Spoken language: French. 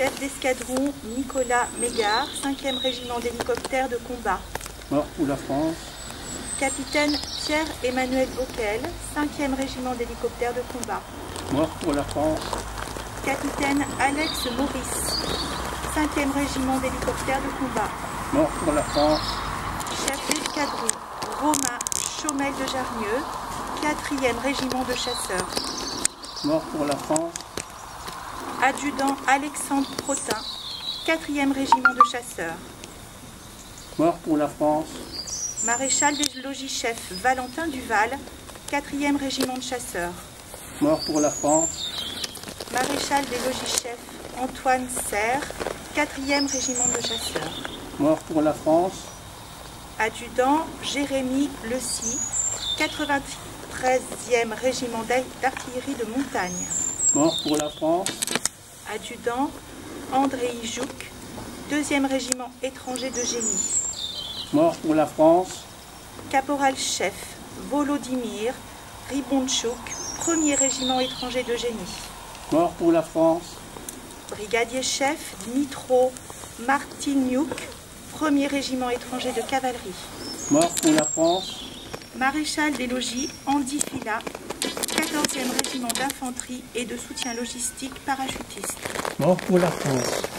Chef d'escadron Nicolas Mégard, 5e régiment d'hélicoptères de combat. Mort pour la France? Capitaine Pierre-Emmanuel Bockel, 5e régiment d'hélicoptères de combat. Mort pour la France? Capitaine Alex Maurice, 5e régiment d'hélicoptères de combat. Mort pour la France? Chef d'escadron Romain Chaumel de Jarnieux, 4e régiment de chasseurs. Mort pour la France? Adjudant Alexandre Protin, 4e régiment de chasseurs. Mort pour la France. Maréchal des logis-chefs Valentin Duval, 4e régiment de chasseurs. Mort pour la France. Maréchal des logis-chefs Antoine Serre, 4e régiment de chasseurs. Mort pour la France. Adjudant Jérémy Lecy, 93e régiment d'artillerie de montagne. Mort pour la France. Adjudant André Jouk, 2e régiment étranger de génie. Mort pour la France. Caporal-chef Volodymyr Ribonchouk, 1er régiment étranger de génie. Mort pour la France. Brigadier-chef Dmitro Martiniuk, 1er régiment étranger de cavalerie. Mort pour la France. Maréchal des logis Andy Fila, 14e régiment d'infanterie et de soutien logistique parachutiste. Mort pour la France.